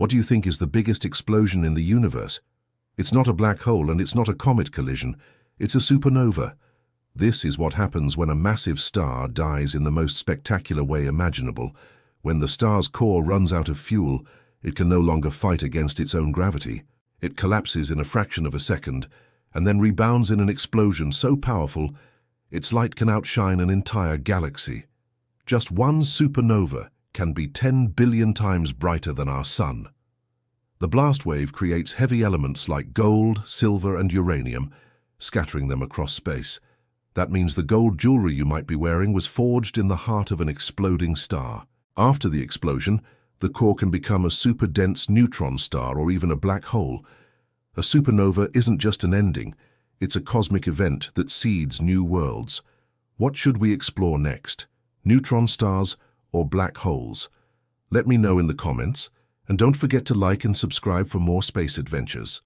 What do you think is the biggest explosion in the universe? It's not a black hole and it's not a comet collision. It's a supernova. This is what happens when a massive star dies in the most spectacular way imaginable. When the star's core runs out of fuel, it can no longer fight against its own gravity. It collapses in a fraction of a second and then rebounds in an explosion so powerful its light can outshine an entire galaxy. Just one supernova can be 10 billion times brighter than our sun. The blast wave creates heavy elements like gold, silver and uranium, scattering them across space. That means the gold jewelry you might be wearing was forged in the heart of an exploding star. After the explosion, the core can become a super-dense neutron star or even a black hole. A supernova isn't just an ending, it's a cosmic event that seeds new worlds. What should we explore next? Neutron stars or black holes? Let me know in the comments, and don't forget to like and subscribe for more space adventures.